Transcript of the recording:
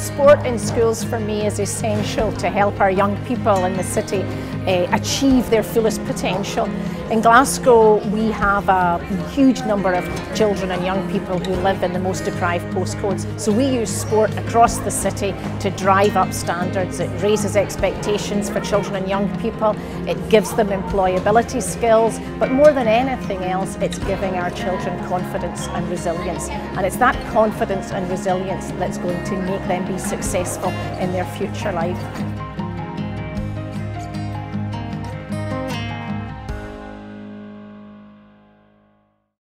sport in schools for me is essential to help our young people in the city uh, achieve their fullest potential. In Glasgow, we have a huge number of children and young people who live in the most deprived postcodes. So we use sport across the city to drive up standards. It raises expectations for children and young people. It gives them employability skills. But more than anything else, it's giving our children confidence and resilience. And it's that confidence and resilience that's going to make them be successful in their future life.